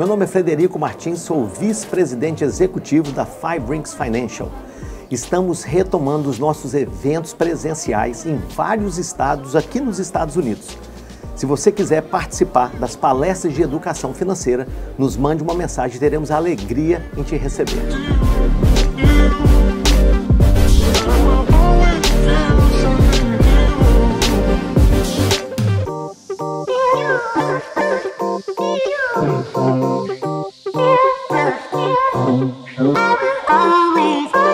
Meu nome é Frederico Martins, sou vice-presidente executivo da Five Rings Financial. Estamos retomando os nossos eventos presenciais em vários estados aqui nos Estados Unidos. Se você quiser participar das palestras de educação financeira, nos mande uma mensagem, teremos a alegria em te receber. Always.